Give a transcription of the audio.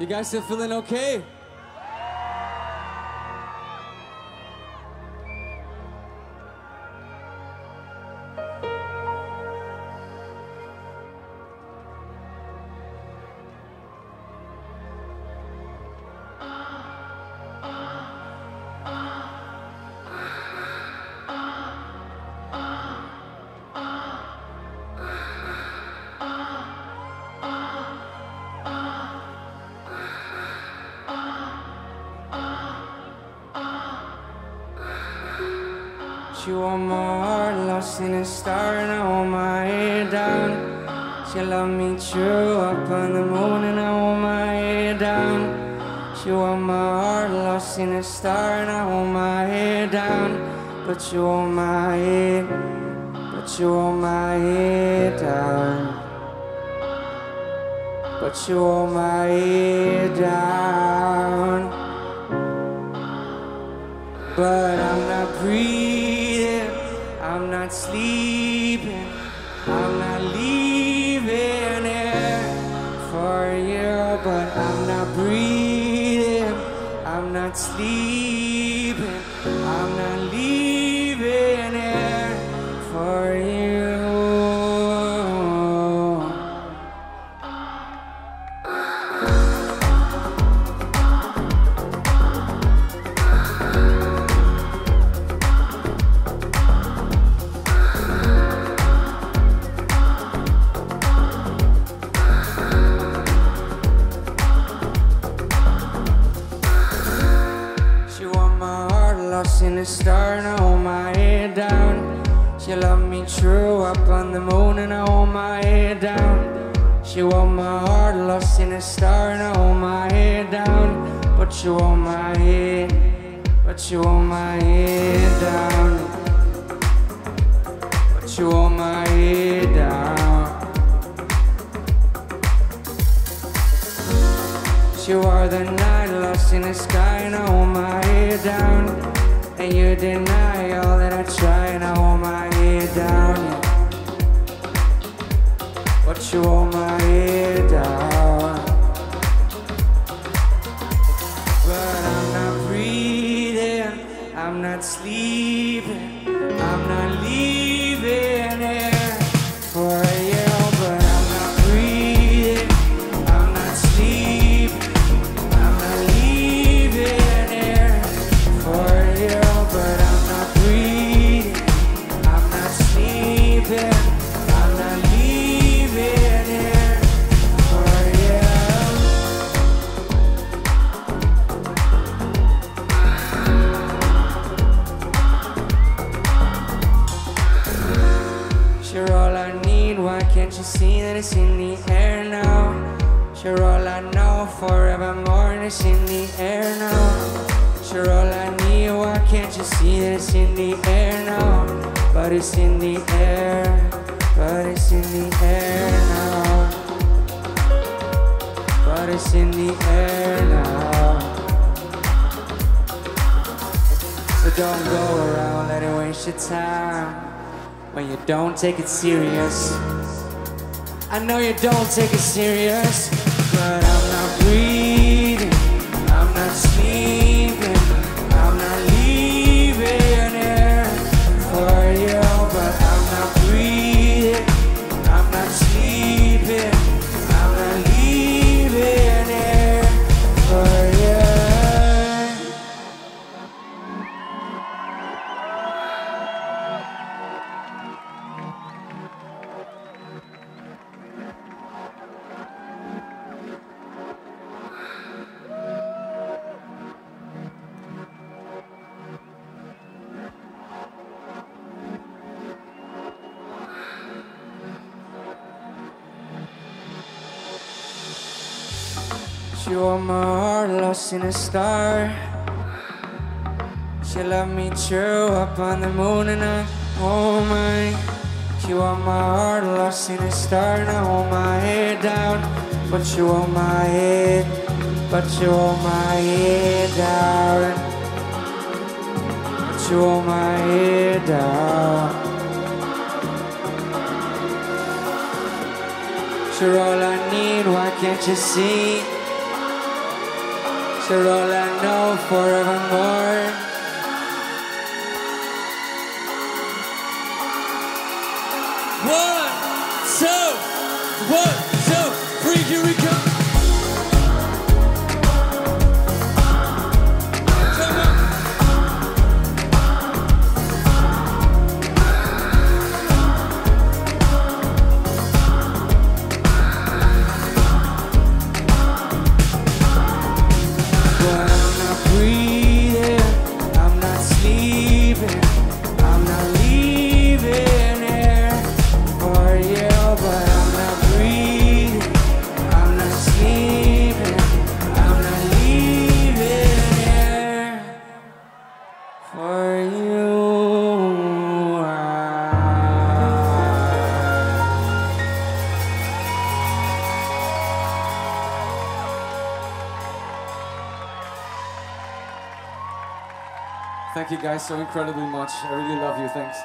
You guys still feeling okay? She want my heart lost in a star and I want my head down. She love me true up on the moon and I want my head down. She want my heart lost in a star and I want my head down. But you want my head, but you want my head down. But you want my head down. But I'm not breathing, not sleeping, I'm not leaving here for you. But I'm not breathing, I'm not sleeping, my heart lost in a star and I hold my head down. She love me true up on the moon and I hold my head down. She want my heart lost in a star and I hold my head down. But you want my head, but you want my head down. But you want my She are the night lost in the sky and I hold my head down. And you deny all that I try and I hold my head down. But you hold my head down. But I'm not breathing, I'm not sleeping, know, forevermore, and it's in the air now. Sure, all I need, why can't you see that it's in the air now? But it's in the air, but it's in the air now. But it's in the air now. So don't go around letting waste your time when you don't take it serious. I know you don't take it serious, but I'm not breathing, I'm She want my heart lost in a star. She love me true up on the moon and I, oh my. She want my heart lost in a star and I hold my head down. But she wore my head, but she wore my head down. But she wore my head down. You're all I need, why can't you see? You're all I know forevermore. One, two, one. Thank you guys so incredibly much. I really love you. Thanks.